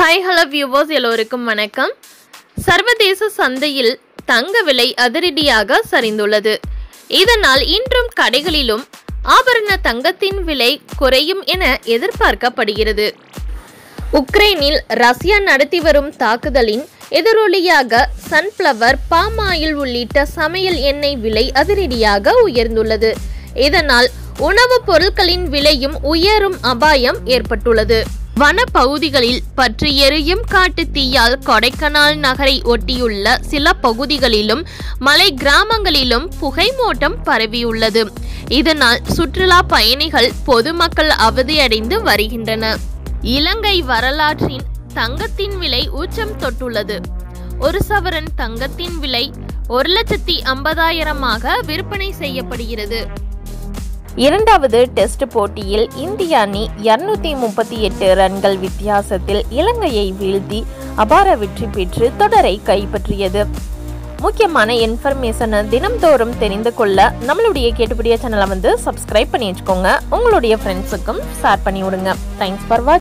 Hi hello viewers எல்லோருக்கும் வணக்கம். சர்வதேச சந்தையில் தங்க விலை அதிரடியாக சரிந்துள்ளது. இதனால் இன்றும் கடைகளிலும் ஆபரண தங்கத்தின் விலை குறையும் என எதிர்பார்க்கப்படுகிறது. உக்ரைனில் ரஷ்யா நடத்தி வரும் தாக்குதலின் எதிரொலியாக சன்ஃப்ளவர் பாம் ஆயில் உள்ளிட்ட சமையல் எண்ணெய் விலை அதிரடியாக உயர்ந்துள்ளது. இதனால் உணவுப் பொருட்களின் விலையும் உயரும் அபாயம் ஏற்பட்டுள்ளது. வனப்பகுதிகளில் பற்றி எரியும் காட்டு தீயால் கொடைக்கானல் நகரை ஒட்டியுள்ள சில பகுதிகளிலும் மலை கிராமங்களிலும் புகைமூட்டம் பரவியுள்ளது. இதனால் சுற்றுலா பயணிகள் பொதுமக்கள் அவதியடைந்து வருகின்றனர் இலங்கை வரலாற்றின் தங்கத்தின் விலை உச்சம் தொட்டுள்ளது. ஒரு சவரன் தங்கத்தின் விலை ஒரு லட்சத்தி ஐம்பதாயிரமாக விற்பனை செய்யப்படுகிறது. இரண்டாவது டெஸ்ட் போட்டியில் இந்திய அணி இருநூத்தி முப்பத்தி எட்டு ரன்கள் வித்தியாசத்தில் இலங்கையை வீழ்த்தி அபார வெற்றி பெற்று தொடரை கைப்பற்றியது. முக்கியமான இன்ஃபர்மேஷனை தினம்தோறும் தெரிந்து கொள்ள நம்மளுடைய கேட்டுப்படிய சேனலை வந்து சப்ஸ்கிரைப் பண்ணி வச்சுக்கோங்க. உங்களுடைய ஃப்ரெண்ட்ஸுக்கும் ஷேர் பண்ணி விடுங்க. Thanks for watch